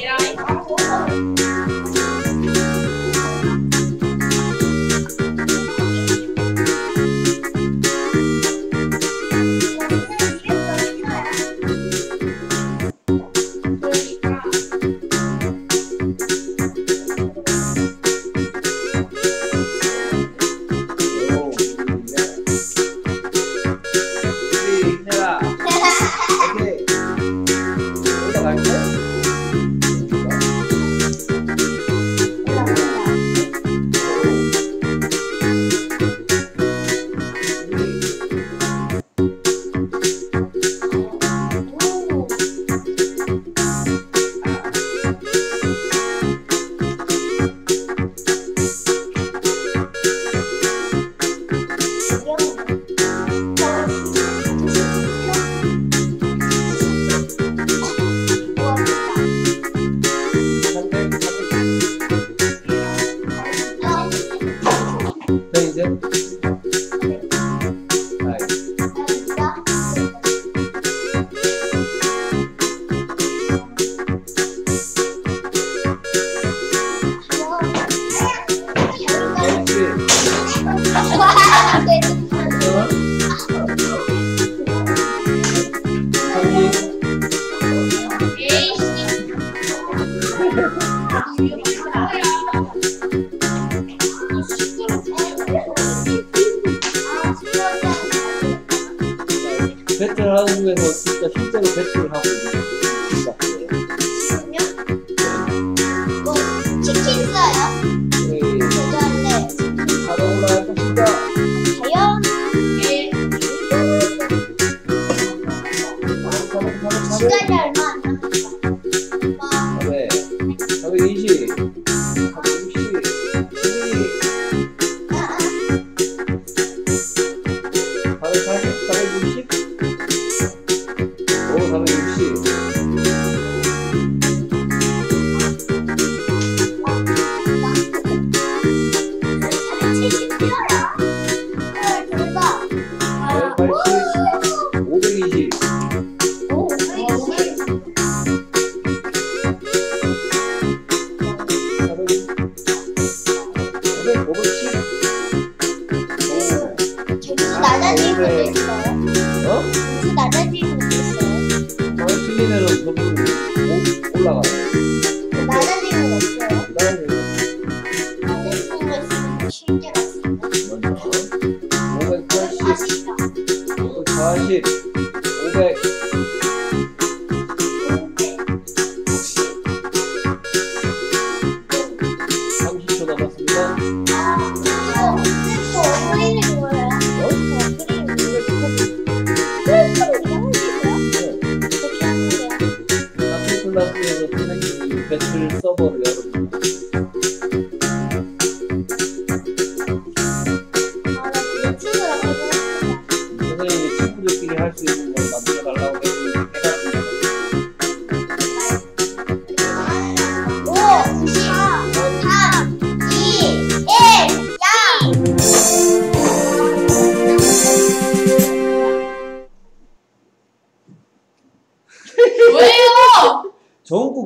Yeah.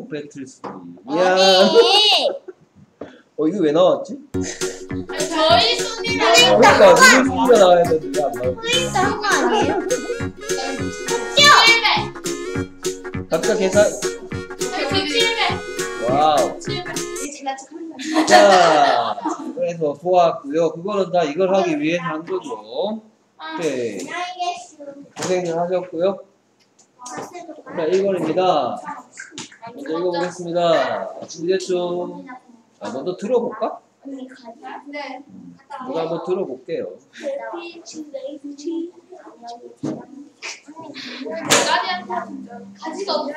전국 배틀 스토리. 이야. 아니, 어 이거 왜 나왔지? 저희 순이랑 그러니까 이거 순위가 나와야 되는데 안 나와. 프린트 한거 아니에요? 각자 계산. 7배. 와우. 7배. 자, 그래서 보았고요. 그거는 다 이걸 하기 위해서 한 거죠. 오케이. 고생들 하셨고요. 자, 1번입니다. 먼저 읽어보겠습니다. 준비됐죠? 아, 먼저 들어볼까? 네. 제가 한번 들어볼게요. 가지가 없어.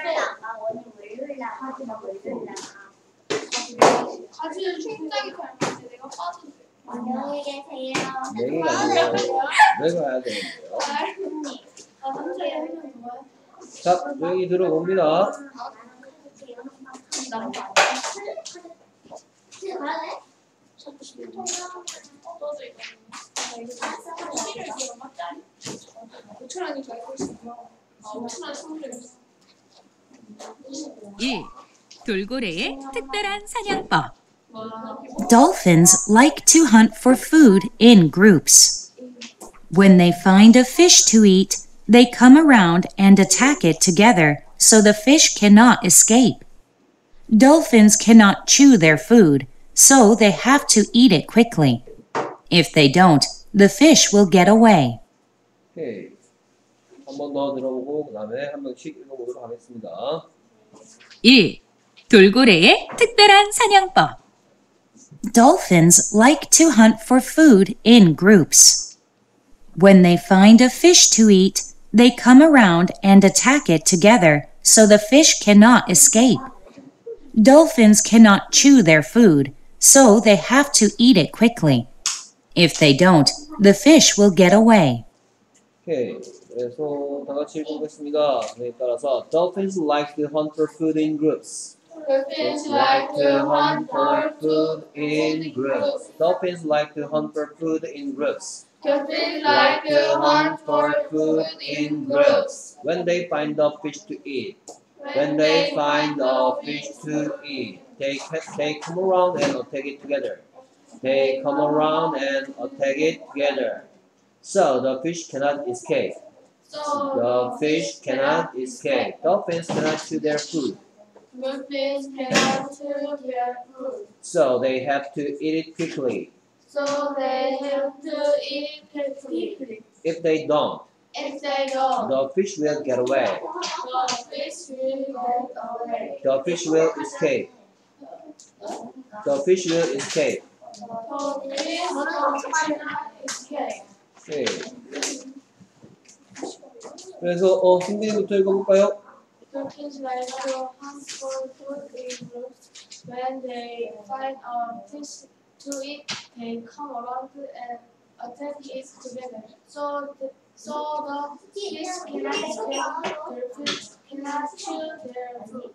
가지는 충분하게 갈는데 내가 빠졌어. 안녕히 계세요. 내가 내가 해야 되는데요. 아, 혼자 하면 좋아요. 자, 여기 들어봅니다. 나는 떠져 있거든요. 시를 지금 맞다니. 5천 원이니까 이거 있어. 아, 5천 원 선물했어. 2, 돌고래의 특별한 사냥법. Dolphins like to hunt for food in groups. When they find a fish to eat, they come around and attack it together so the fish cannot escape. Dolphins cannot chew their food, so they have to eat it quickly. If they don't, the fish will get away. 오케이. 한 번 더 들어보고 그 다음에 한 명씩 읽어보도록 하겠습니다. 1. 돌고래의 특별한 사냥법. Dolphins like to hunt for food in groups. When they find a fish to eat, they come around and attack it together so the fish cannot escape. Dolphins cannot chew their food, so they have to eat it quickly. If they don't, the fish will get away. 오케이. 그래서 다 같이 읽어보겠습니다. 네, 따라서 Dolphins like to hunt for food in groups. Dolphins like to hunt for food in groups. Dolphins like to hunt for food in groups. Dolphins like to hunt for food in groups. When they find a fish to eat. When they find a fish to eat, they, they come around and attack it together. They come around and attack it together. So the fish cannot escape. So The fish cannot escape. Dolphins cannot chew their food. Dolphins cannot chew their food. So they have to eat it quickly. So they have to eat quickly. If they don't, If they don't, the fish will get away. the fish will get away. The fish will escape. The fish will escape. The fish cannot escape. 네. 그래서 어, 승빈이부터 읽어볼까요? Dolphins like to hunt for food in groups. When they find a fish to eat, they come around and attack it together. So the, so the fish cannot escape. The fish cannot chew their food.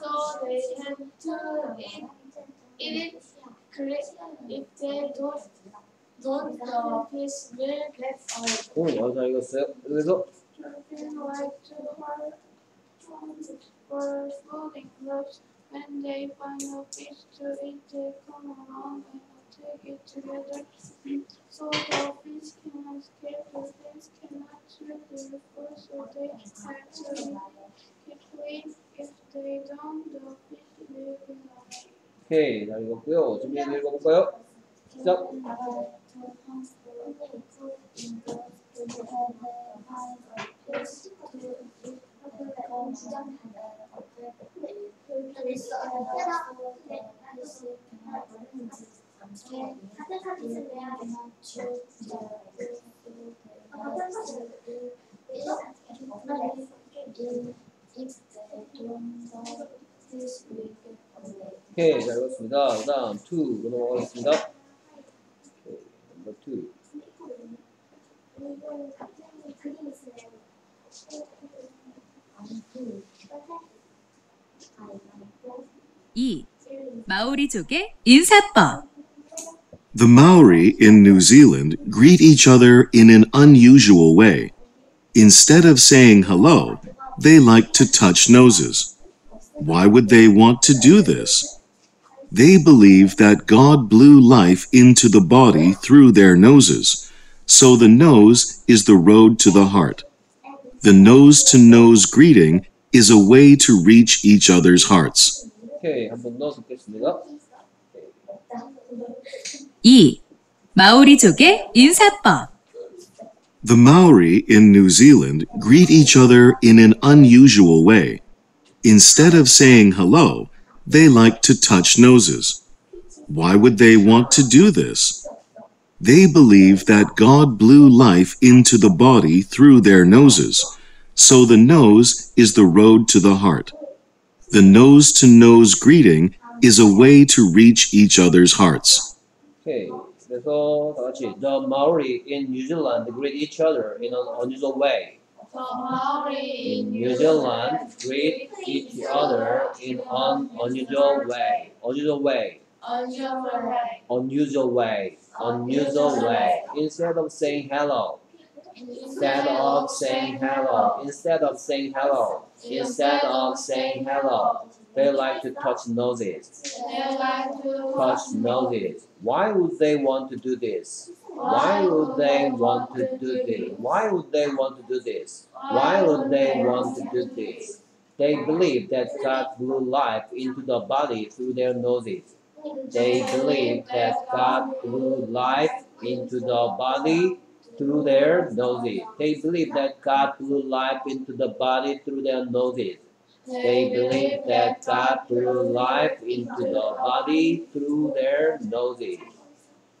So they have to eat, eat it quick. If they don't, don't the fish will get away. 오, 잘 읽었어요. 그래서 Dolphins like to hunt for food in groups. When they find a fish to eat, they come around and attack it together. So the fish can escape. The fish cannot their food, so they have to eat it. If they don't, the fish will get away. 오케이, 잘 읽었고요. 준빈이 읽어볼까요? 시작. 오케이, 잘 읽었습니다. 그 다음 2로 넘어가겠습니다. 넘버 2. 이 마오리족의 인사법. The Maori in New Zealand greet each other in an unusual way. Instead of saying hello, they like to touch noses. Why would they want to do this? They believe that God blew life into the body through their noses, so the nose is the road to the heart. The nose to nose greeting is a way to reach each other's hearts. 오케이, 한 번 더 듣겠습니다. 이 마오리족의 인사법. The Maori in New Zealand greet each other in an unusual way. Instead of saying hello, they like to touch noses. Why would they want to do this? They believe that God blew life into the body through their noses, so the nose is the road to the heart. The nose to nose greeting is a way to reach each other's hearts. 오케이. 그래서 다 같이 The Maori in New Zealand greet each other in an unusual way. The Maori In New Zealand greet each other in an unusual way. Unusual way. unusual way. Unusual way. Unusual way. Instead of saying hello. Instead of saying hello. Instead of saying hello. Instead of saying hello. They like to touch noses. They like to Touch noses. Why would they want to do this? Why would they want to do this? Why would they want to do this? Why would they want to do this? They believe that God blew life into the body through their noses. They believe that God blew life into the body through their noses. They believe that God blew life into the body through their noses. They believe that God blew life into the body through their noses.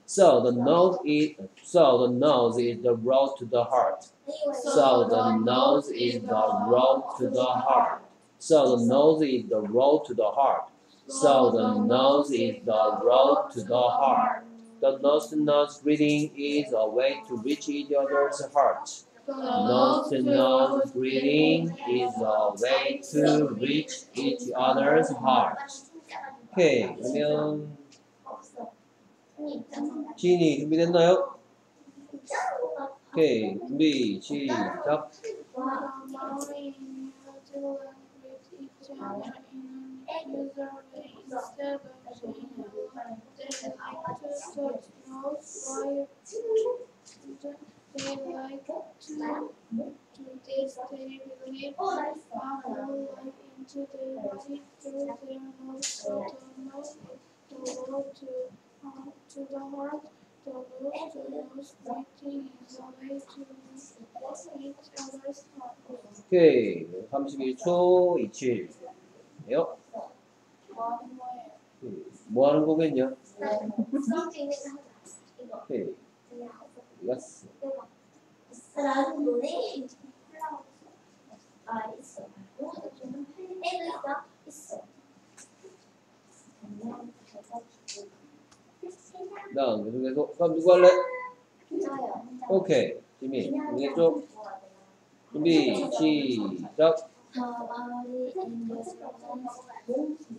So the nose is so the nose is the road to the heart. So the nose is the road to the heart. So the nose is the road to the heart So the nose is the road to the heart. The nose to nose greeting is a way to reach each other's hearts. Nose to nose greeting is a way to reach each other's hearts. 오케이 그러면 지인이 준비됐나요? 오케이 준비 시작. They 오케이. 31초 27에요. 뭐 하는 거예요? 뭐 하는 거겠냐? 수학적인 거 하자. 이거. 오케이 이겼어. 나는 노래 아 있어. 애도 있어? 있어. 다음 계속해서 그럼 누구 할래? 저요. 오케이 지민 준비했죠? 준비 시작.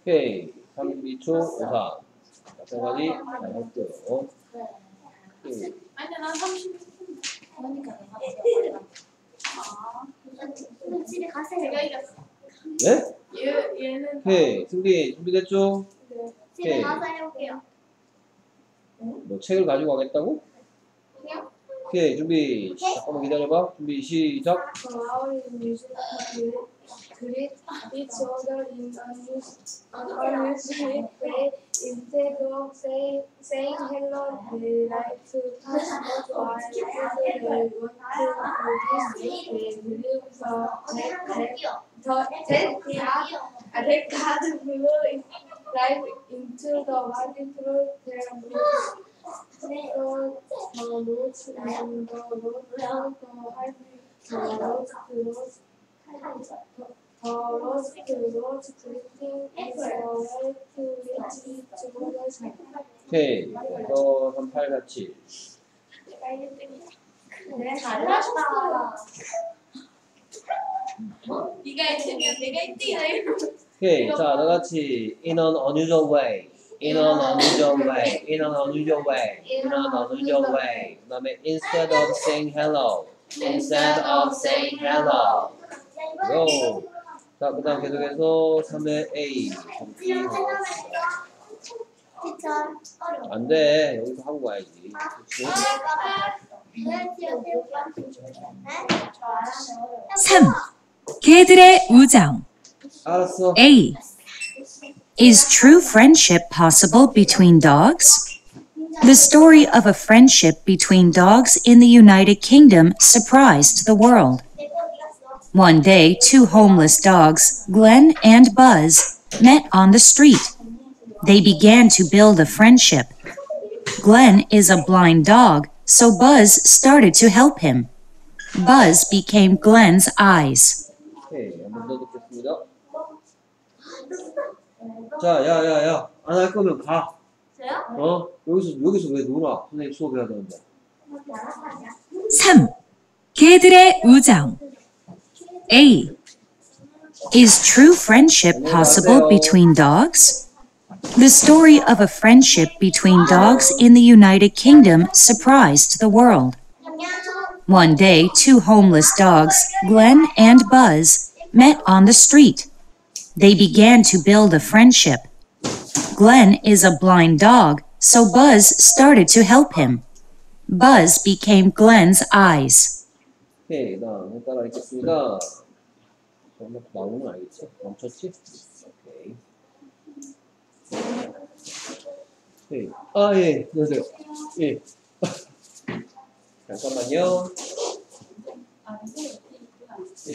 오케이 32초 53 마찬가지 잘 할게요. 오케이. 아니 난 30분 그러니까 내가 그럼 집에 가세요. 내가 이겼어 네? 얘, 얘는 오케이 준비 준비됐죠? 집에 오케이. 가서 해볼게요. 뭐 책을 가지고 가겠다고? 그냥 오케이 준비 잠깐만 기다려봐. 준비 시작. Greet each other in unusually way. Instead of say, saying hello, they like to touch or they want to produce a blue That life into the body through their roots. So the. The greeting to reach each other's heart. 오케이 그래서 3847 네, 잘났다. 네가 1등이야, 내가 1등이야 이러면 오케이 자 다같이 in an unusual way in an unusual way in an unusual way in an unusual way 그 다음에 instead of saying hello instead of saying hello go 자 그다음 계속해서 3의 A 진짜 어려워. 안돼 여기서 하고 가야지 그렇지? 네? 3. 개들의 우정. 알았어 A. Is true friendship possible between dogs? The story of a friendship between dogs in the United Kingdom surprised the world. One day, two homeless dogs, Glenn and Buzz, met on the street. They began to build a friendship. Glenn is a blind dog, so Buzz started to help him. Buzz became Glenn's eyes. 오케이 한 번 더 듣겠습니다 자, 야, 야, 야. 안 할 거면 가. 저요? 어? 여기서, 여기서 왜 놀아? 선생님 수업해야 되는데. 3. 개들의 우정 A. Is true friendship possible between dogs? The story of a friendship between dogs in the United Kingdom surprised the world. One day, two homeless dogs, Glenn and Buzz, met on the street. They began to build a friendship. Glenn is a blind dog, so Buzz started to help him. Buzz became Glenn's eyes. 오케이, 다음 따라 읽겠습니다. 엄마 나오는 거 알겠지? 멈췄지? 오케이. 네. 아, 예, 안녕하세요. 예. 잠깐만요. 예.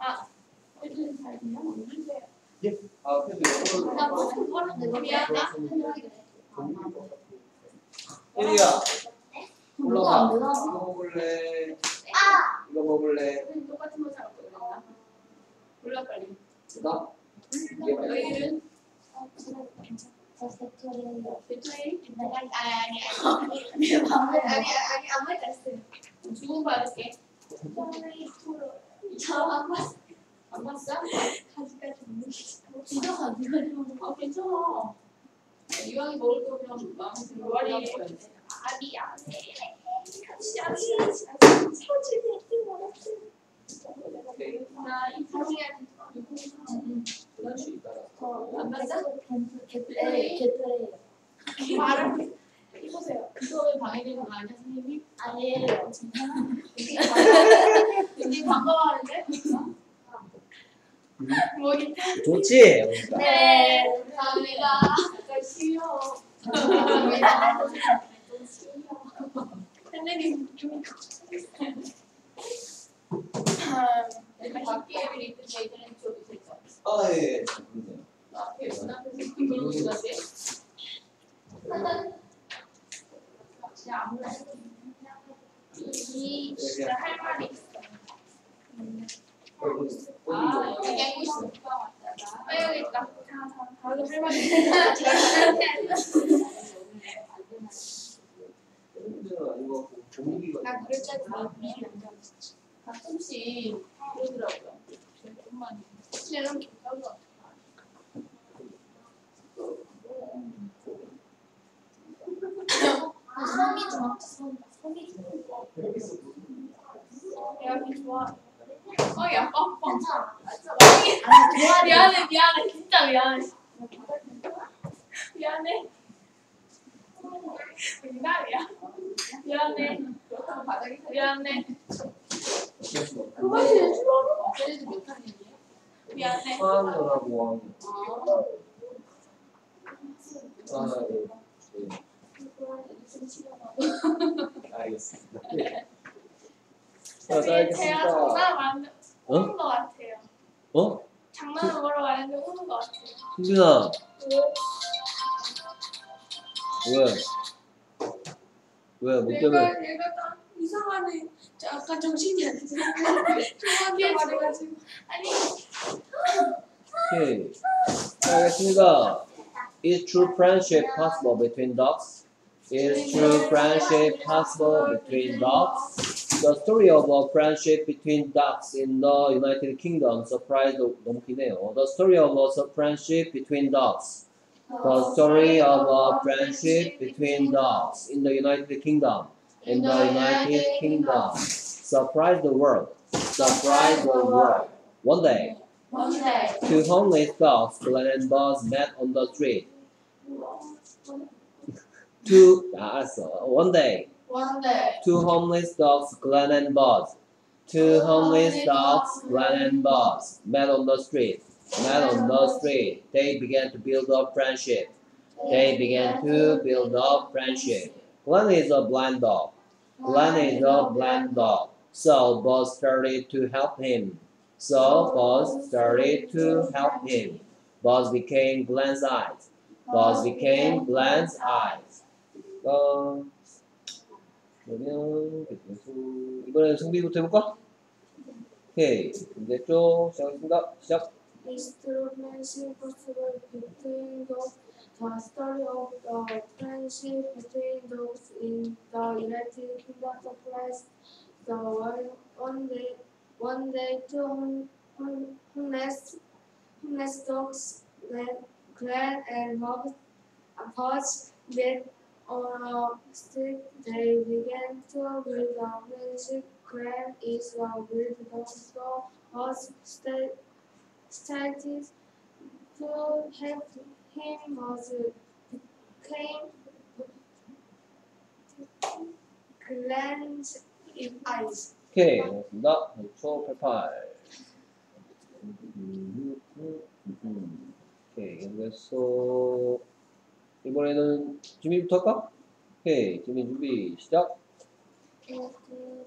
아, 예. 아, 그래서 영어를 나 무슨 모르는데 너 미안하다. 혜리야. 올라가. 이거 먹을래? 아! 이거 먹을래? 똑같은 거 잘못 골랐다. 골라 빨리. 나? 이게 뭐야? 너희는? 아, 아, 아. 아니 아니 아무 말도 안 했어요. 주고 받을게. 저 갖고 왔어. 안 봤어? 아직까지 못 느꼈어. 진짜 안 느껴져. 아 괜찮아. 이왕이 먹을 거 그냥 마음에 드는 거 머리. 아 미안해. 같이 같이 같이 같이 소주 나 주의가. 안 맞아? 개플레이. 개플레이. 말을. 해보세요. 그거 왜 방해되는 거 아니야, 선생님? 아니에요. 되게 반가워하는데? 뭐기 좋지? 그러니까. 네, 감사합니다. 약간 쉬워. 감사합니다. 선생님 좀 밖에 거. 아, 예, 예. 앞에 문 앞에서 그러고 있었지? 진짜 그러더라고요. 많이. 실은 것같 아. 섬이 좀 섬, 섬이 좀 대학이 좋아. 어, 야, 어, 어. 괜찮아. 아. 미안해, 미안해, 진짜 미안해. 미안해. 미안해야. 미안해. 미안해. 그만이 줄 알아? 그래도 못하는 얘기야. 미안해. 사람들하고 알겠습니다. 예. 자, 자, 되게 제가 알겠습니다. 장난 많은데 어? 우는 것 같아요. 어? 장난을 보러 가는데 우는 것 같아요. 승준아, 왜? 왜? 뭐 얘가 때문에? 얘가 딱 이상하네. 저 약간 정신이 안 차려. 저한테 말해가지고 아니 오케이. 자, 알겠습니다. Is true friendship possible between dogs? Is true friendship possible between dogs? The story of a friendship between dogs in the United Kingdom surprised Don Quixote. The story of a friendship between dogs. The story of a friendship between dogs in the United Kingdom. In the United Kingdom. surprised the world. Surprised the world. One day, One day. two homeless dogs, Glenn and Buzz, met on the street two uh, so one day. One day. Two homeless dogs Glenn and Buzz, Two homeless dogs Glenn and Buzz, met on the street. Met on the street. They began to build up friendship. They began to build up friendship. Glenn is a blind dog. Glenn is a blind dog. So Buzz started to help him. So Buzz started to help him. Buzz became Glenn's eyes. Buzz became Glenn's eyes. 어, 그러면 이번엔 승비부터 해볼까? 오케이. 쭉 시작하겠습니다. 시작. The story of the friendship between dogs in the United Kingdom surprised the world. One day, one day, two hom- hom- homeless, homeless dogs, Glenn, and Bob, met on a street. They began to build a friendship. Glenn is a weird dog, so Buzz stayed started to help him was became Glenn's eyes. 오케이. 고맙습니다. 6초 88. 음, 음, 음, 음. 오케이. 계속해서 이번에는 지민부터 할까? 오케이. 지민 준비 시작. If the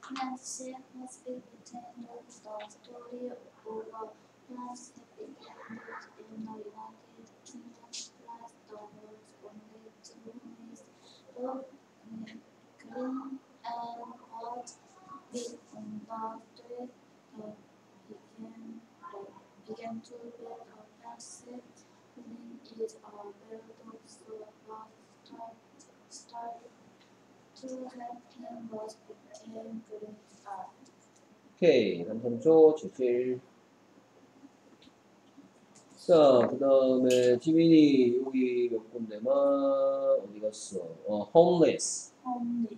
friendship must be between the story of a friendship in the United Kingdom plus the world's only two homies, dog Green and Hot big on the street. They began, they began to build a friendship. Green is a started started to help him was became good art. 오케이. 33초 77. 자, 그 다음에 지민이 여기 몇 군데만 어디 갔어? 어, homeless. Only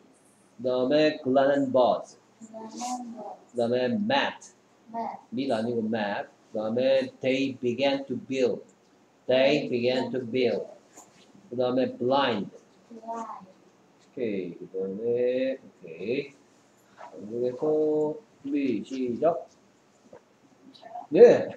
그 다음에 Glenn and Buzz. remember 그 다음에 Matt. that lit 아니고 Matt. 그 다음에 they began to build. They began to build. 그 다음에 blind. life 오케이. 그 다음에 오케이. 여기서 준비 시작. 네.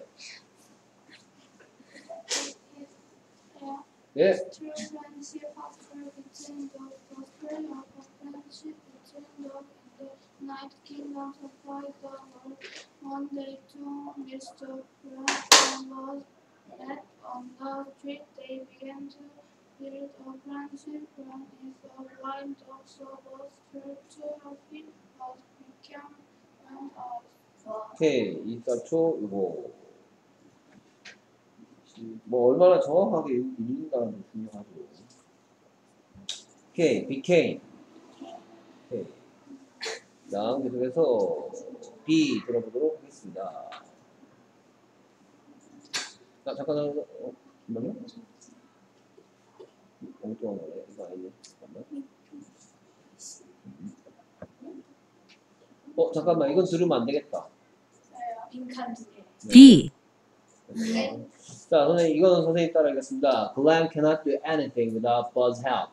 예. True friendship after between dogs. The story of a friendship between dogs in the United Kingdom surprised the world. One day, two Mr. Grant was met on the street. They began to build a friendship. One is a blind dog, so both to help him, but became blind eyes. 오케이. 24초 이거. 뭐 얼마나 정확하게 읽는다는 게 중요하죠. 오케이. became. 오케이. 다음 계속해서 B 들어보도록 하겠습니다. 자, 잠깐, 어, 잠깐만요. 엉뚱한 거네. 이거 아니네. 잠깐만. 어, 잠깐만. 이건 들으면 안 되겠다. 빈칸 두 개. B. 자, 선생님, 이거는 선생님 따라하겠습니다. Glenn cannot do anything without Buzz's help.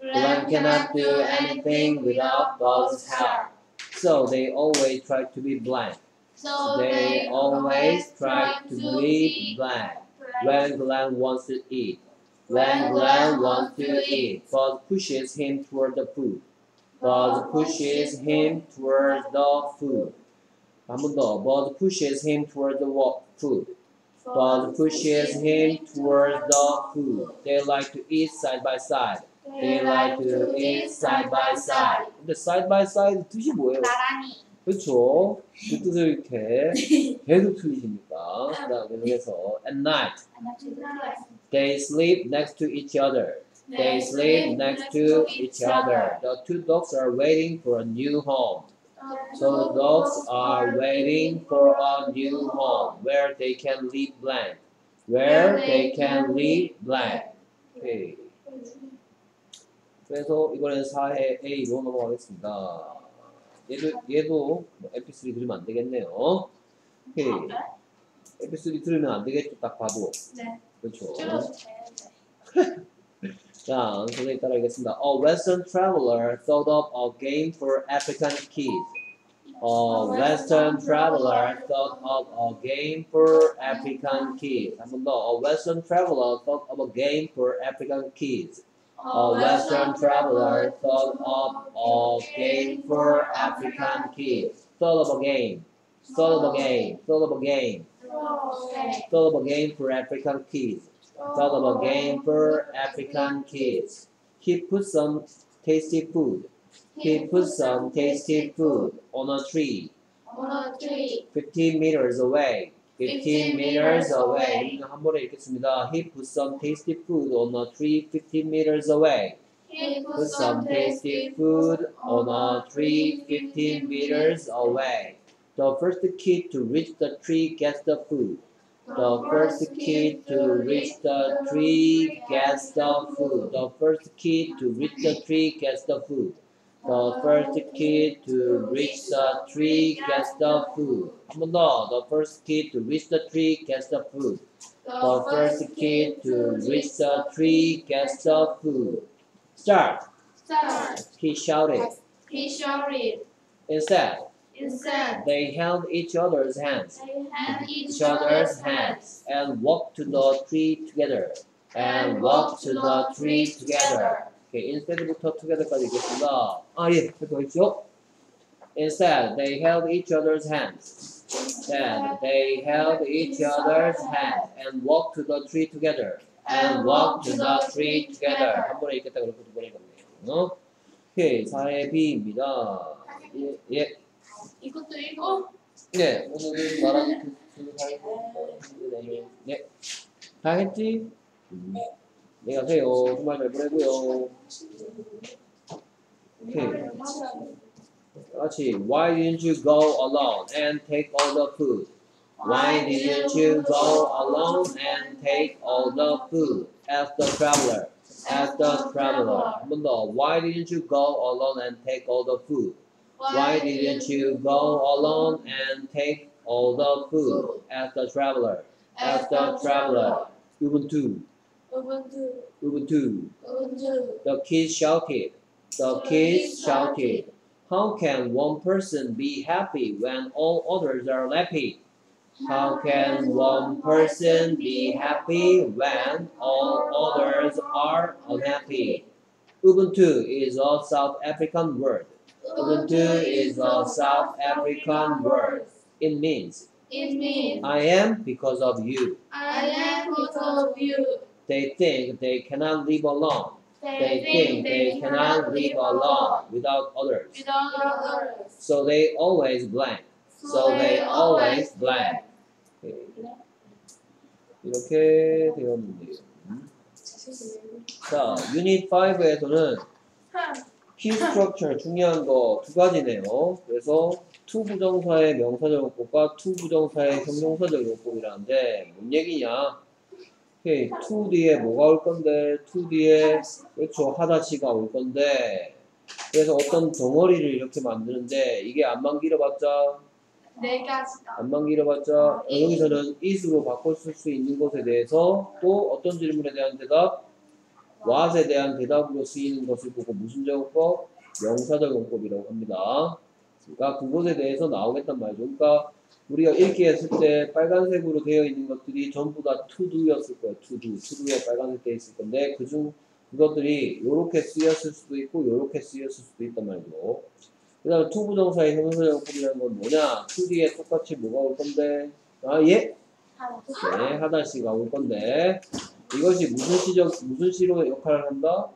Glenn cannot do anything without Buzz's help. So they always try to be blind. So They always try to be blind. When Glenn wants to eat. When Glenn wants to eat, Buzz pushes him toward the food. Buzz pushes him toward the food. 한 번 더. Buzz pushes him toward the wa- food. Buzz pushes him toward the food. They like to eat side by side. They like to eat side by side. 근데 side by side 뜻이 뭐예요? 나란히 그렇죠. 그 뜻을 이렇게 계속 틀리시니까. 그 다음에 계속해서 at night. They sleep next to each other. They sleep next to each other. The two dogs are waiting for a new home. So the dogs are waiting for a new home where they can live blank. Where they can live blank. 오케이. 그래서 이번엔 4회 A로 넘어가겠습니다. 얘도, 얘도 뭐 MP3 들으면 안 되겠네요. 오케이. MP3 들으면 안 되겠죠, 딱 봐도. 네. 그렇죠. 줄여도 되는데. 자, 선생님 따라하겠습니다. A Western traveler thought up a game for African kids. A Western traveler thought of a game for African kids. 한 번 더. A Western traveler thought of a game for African kids. A Western traveler thought of a game for African kids. Thought of a game. Thought of a game. Thought of a game. Thought of a game for African kids. Thought of a game for African kids. He put some tasty food. He put some tasty food on a tree. On a tree. 15 meters away. 15 meters away. 이거 한 번에 읽겠습니다. He put some tasty food on a tree 15 meters away. He Put some tasty food on a tree 15 meters away. The first kid to reach the tree gets the food. The first kid to reach the tree gets the food. The first kid to reach the tree gets the food. The first kid to reach the tree gets the food. No, the first kid to reach the tree gets the food. The first kid to reach the tree gets the food. Start. Start. He shouted. He shouted. It said. Instead, they held each other's hands they had each each other's hands and walked to the tree together. And walked to the tree together. Okay, instead부터 together까지 읽겠습니다. 아, 예, 읽어보십시오. Instead, they held each other's hands. Instead, they held each other's hands and walked to the tree together. And walked to the tree together. 한 번에 읽겠다 그렇고 두 번에 읽었네요. 오케이, 4의 B입니다. 예, 예. 이것도 읽어. 네, 오늘은 말하는 그, 그, 네, 네. 다 했지? 음. 네, 가세요. 주말 잘 보내고요. 오케이. 같이. Why didn't you go alone and take all the food? Why didn't you go alone and take all the food? Asked the traveler. Asked the traveler. 한 번 더. Why didn't you go alone and take all the food? Why didn't you go alone and take all the food? Asked the traveler. Asked the traveler. Ubuntu. Ubuntu. Ubuntu. Ubuntu. The kids shouted. The kids shouted. How can one person be happy when all others are happy? How can one person be happy when all others are unhappy? Ubuntu is a South African word. Ubuntu is a South African word. It means It means I am because of you. I am because of you. They think they cannot live alone. They, They think they cannot live alone without others. without others. So they always blank. So they always blank. 이렇게 되었는데요. 자, 유닛 5에서는 key structure 중요한 거 두 가지네요. 그래서 to 부정사의 명사적 용법과 to 부정사의 형용사적 용법이라는데 뭔 얘기냐? 오케이, to 뒤에 뭐가 올 건데, to 뒤에 그렇죠 하다시가 올 건데 그래서 어떤 덩어리를 이렇게 만드는데 이게 안만 길어봤자 네 가지다. 안만 길어봤자 여기서는 is로 바꿔 쓸 수 있는 것에 대해서 또 어떤 질문에 대한 대답 what에 대한 대답으로 쓰이는 것을 보고 무슨 용법? 명사적 용법이라고 합니다. 그러니까 그것에 대해서 나오겠단 말이죠. 그러니까 우리가 읽기 했을 때 빨간색으로 되어 있는 것들이 전부 다 to do였을 거예요. to do. to do에 빨간색 되어 있을 건데 그중 그것들이 이렇게 쓰였을 수도 있고 이렇게 쓰였을 수도 있단 말이죠. 그 다음에 to 부정사의 형용사 용법이라는 건 뭐냐? to 뒤에 똑같이 뭐가 올 건데? 아, 예? 네, 하다시가 올 건데 이것이 무슨 시적 무슨 시로 역할을 한다?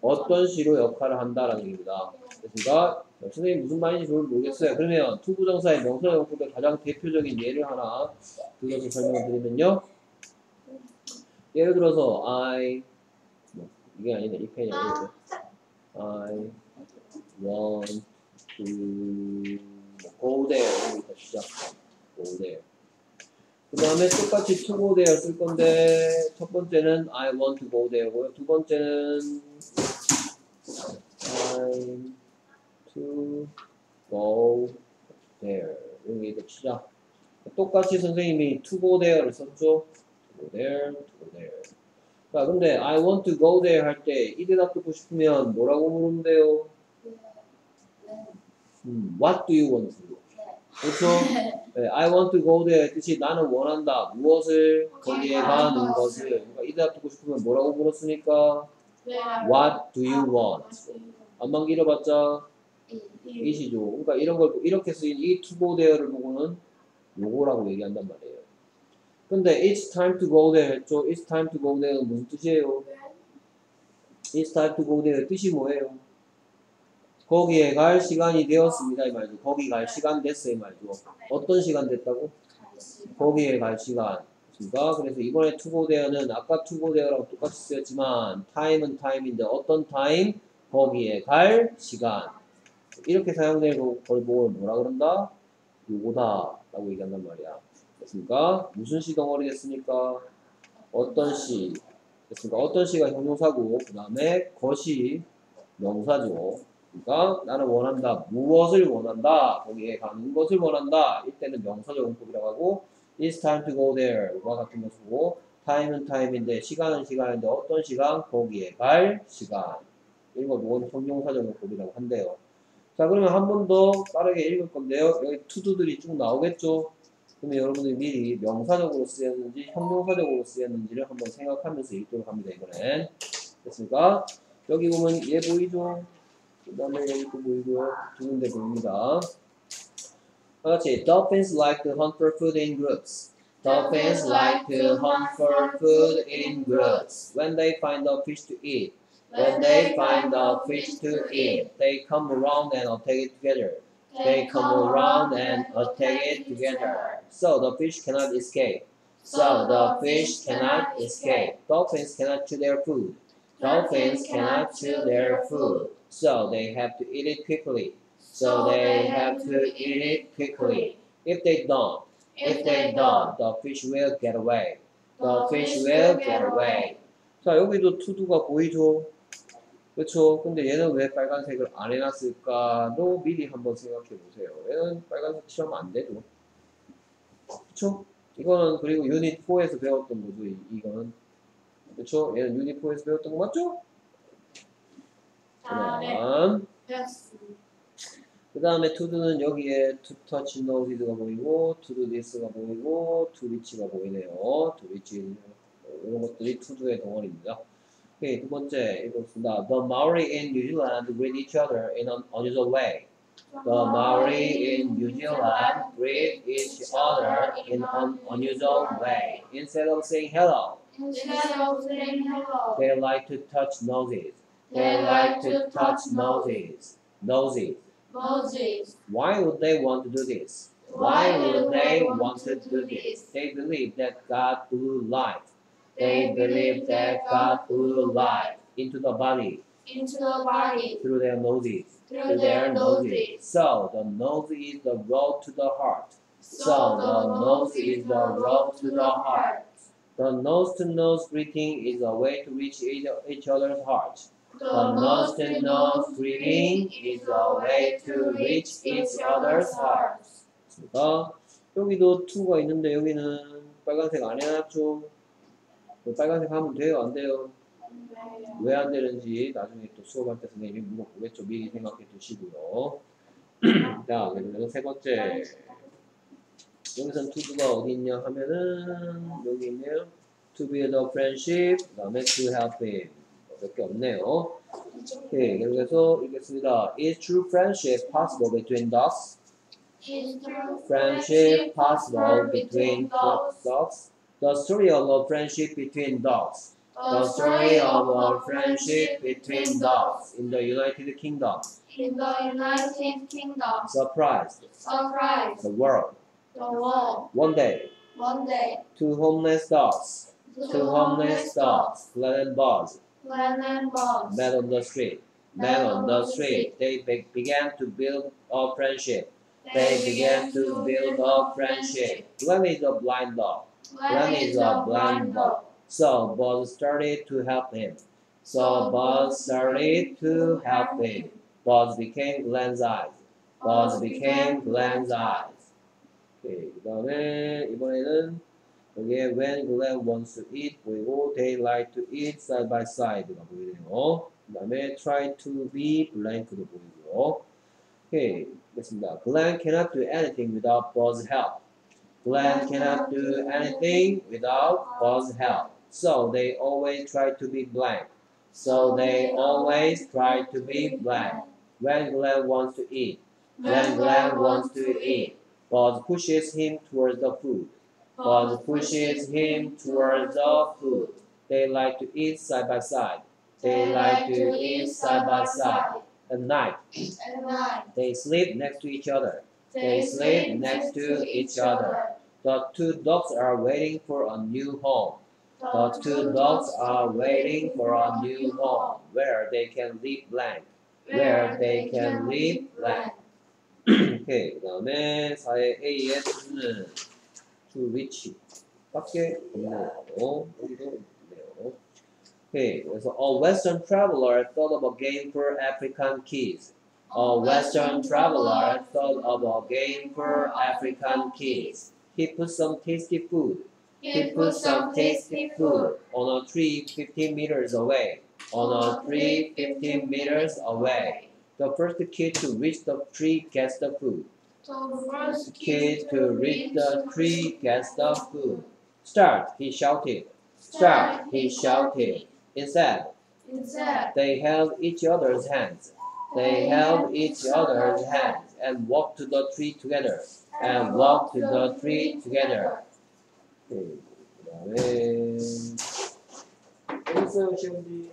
어떤 시로 역할을 한다라는 얘기입니다. 그러니까 선생님 무슨 말인지 잘 모르겠어요. 그러면 to 부정사의 명사용법의 가장 대표적인 예를 하나 그것을 설명을 드리면요. 예를 들어서 I 뭐, 이게 아니네 이 펜이 아니고 I want to 뭐, go there 있다 시작 go there 그 다음에 똑같이 to go there 쓸 건데 첫 번째는 I want to go there고요 두 번째는 I to go there 있다 시작 똑같이 선생님이 to go there를 썼죠 to go there to go there 자, 근데 I want to go there 할 때 이 대답 듣고 싶으면 뭐라고 물으면 돼요? 음, what do you want to do? 그렇죠? 네, I want to go there 뜻이 나는 원한다. 무엇을? 거기에 가는 것을. 그러니까 이 대답 듣고 싶으면 뭐라고 물었으니까 네. What do you want? 안만 길어봤자 이시죠. 그러니까 이런 걸 이렇게 쓰인 이 to go there를 보고는 요거라고 얘기한단 말이에요. 근데 it's time to go there 했죠. it's time to go there는 무슨 뜻이에요? it's time to go there 뜻이 뭐예요? 거기에 갈 시간이 되었습니다 이 말이죠. 거기 갈 시간 됐어요 이 말이죠. 어떤 시간 됐다고? 거기에 갈 시간. 그러니까 그래서 이번에 there는 아까 there랑 똑같이 쓰였지만 time은 time인데 어떤 time? 거기에 갈 시간. 이렇게 사용될 걸 보고 뭐라 그런다? 요거다 라고 얘기한단 말이야. 됐습니까? 무슨 시 덩어리 됐습니까? 어떤 시 됐습니까? 어떤 시가 형용사고 그 다음에 것이 명사죠. 그러니까 나는 원한다. 무엇을 원한다. 거기에 가는 것을 원한다. 이때는 명사적 용법이라고 하고 It's time to go there와 같은 거 쓰고 time은 time인데 시간은 시간인데 어떤 시간? 거기에 갈 시간. 이건 형용사적 용법이라고 한대요. 자 그러면 한 번 더 빠르게 읽을 건데요. 여기 투두들이 쭉 나오겠죠. 그러면 여러분들이 미리 명사적으로 쓰였는지 형용사적으로 쓰였는지를 한번 생각하면서 읽도록 합니다. 이번엔 됐습니까? 여기 보면 얘 보이죠? 그 다음에 여기 또 보이고요. 두 군데 보입니다. 다같이 Dolphins like to hunt for food in groups. Dolphins like to hunt for food in groups. When they find a fish to eat. When they find a fish to eat, they come around and attack it together. They come around and attack it together. So the fish cannot escape. So the fish cannot escape. Dolphins cannot chew their food. Dolphins cannot chew their food. So they have to eat it quickly. So they have to eat it quickly. If they don't, if they don't, the fish will get away. The fish will get away. 자, 여기도 투두가 보이죠? 그렇죠? 근데 얘는 왜 빨간색을 안 해놨을까도 미리 한번 생각해 보세요. 얘는 빨간색 칠하면 안 되죠. 그렇죠? 이거는 그리고 유닛 4에서 배웠던 거죠. 이, 이거는 그렇죠? 얘는 유닛 4에서 배웠던 거 맞죠? 아, 네. 그다음 배웠습니다. 그 다음에 투두는 여기에 touch nose가 보이고 do this가 보이고 reach가 보이네요. reach 이런 것들이 투두의 덩어리입니다. 오케이, 두 번째 읽어보겠습니다. The Maori in New Zealand greet each other in an unusual way. The Maori in New Zealand greet each other in an unusual way. Instead of saying hello, Instead of saying hello, they like to touch noses. They like to touch noses. Noses. Moses. Why would they want to do this? Why would they want to do this? They believe that God blew life. They believe that God blew life into the body into the body through their noses. through their noses. So the nose is the road to the heart. So the nose is the road to the heart. The nose to nose greeting is a way to reach each each other's heart. The nose to nose greeting is a way to reach each other's heart. 자, 여기도 2가 있는데 여기는 빨간색 안 해놨죠? 그 빨간색 하면 돼요? 안 돼요? 왜 안 되는지 나중에 또 수업할 때 선생님이 물어보겠죠. 미리 생각해 두시고요. 자, 그래서 세 번째. 여기선 투두가 어디 있냐 하면은 여기 있네요. To build a friendship, 그 다음에 to help him. 몇 개 없네요. 오케이, 그래서 읽겠습니다. Is true friendship possible between dogs? Is true Friendship possible between dogs? The story of a friendship between dogs. The story of a friendship between dogs in the United Kingdom in the United Kingdom. surprised Surprise the world. the world. One day, One day, two homeless dogs, two homeless dogs, Glenn and Buzz, Men on the street. men on the street. They be began to build a friendship. They, they began, began to build a friendship. Glenn is is a blind dog. Glenn is a blind dog. So Buzz started to help him. So Buzz started to help him. Buzz became Glenn's eyes. Buzz became Glenn's eyes. 오케이, 그 다음에 이번에는 여기에 when Glenn wants to eat 보이고 they like to eat side by side가 보이네요. 그 다음에 try to be blank도 보이고요. 오케이, 됐습니다. Glenn cannot do anything without Buzz's help. Glenn cannot do anything without Buzz's help. So they always try to be blank. So they always try to be blank. When Glenn wants to eat. When Glenn wants to eat. Buzz pushes him towards the food. Buzz pushes him towards the food. They like to eat side by side. They like to eat side by side. At night, At night, they sleep next to each other. They sleep next to each other. The two dogs are waiting for a new home. The two dogs are waiting for a new home where they can live blank. Where they can live blank. 오케이. 그 다음에 4의 A의 뜻은 to reach 밖에 없네요. 여기도 있네요. 오케이. 그래서 a western traveler thought of a game for African kids. A western traveler thought of a game for African kids. He put some tasty food. He put some tasty food on a tree 15 meters away. On a tree 15 meters away. The first kid to reach the tree gets the food. The first Kid to reach the tree gets the food. Start, he shouted. Start, he shouted. Instead, Instead, they held each other's hands. They held each other's hands and walked to the tree together. And walked to the tree together. 그 다음에 어딨어요 시험지?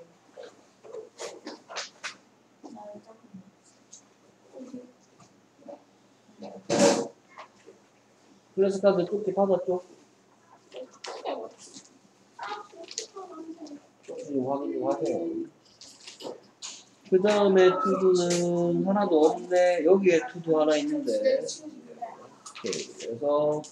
클래스 카드 쪽지 받았죠? 쪽지 좀 확인 좀 하세요. 그 다음에 투두는 하나도 없네. 여기에 투두 하나 있는데. 오케이. 그래서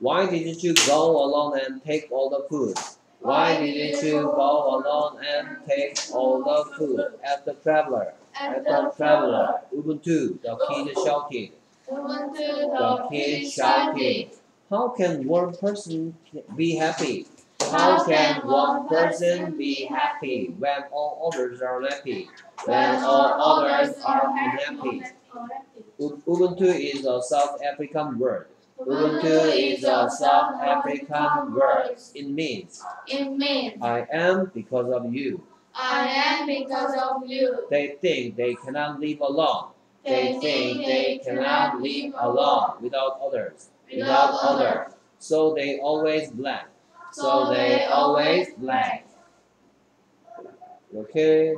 Why didn't you go alone and take all the food? Why didn't you go alone and take all the food? Asked the traveler. Asked the traveler. Ubuntu, the kid shouted. Ubuntu, The kid shouted. How can one person be happy? How can one person be happy when all others are happy? When all others are unhappy? Ubuntu is a South African word. Ubuntu is a South African word. It means It means I am because of you. I am because of you. They think they cannot live alone. They think they cannot live alone without others. Without others. So they always blank. So they always blank. 이렇게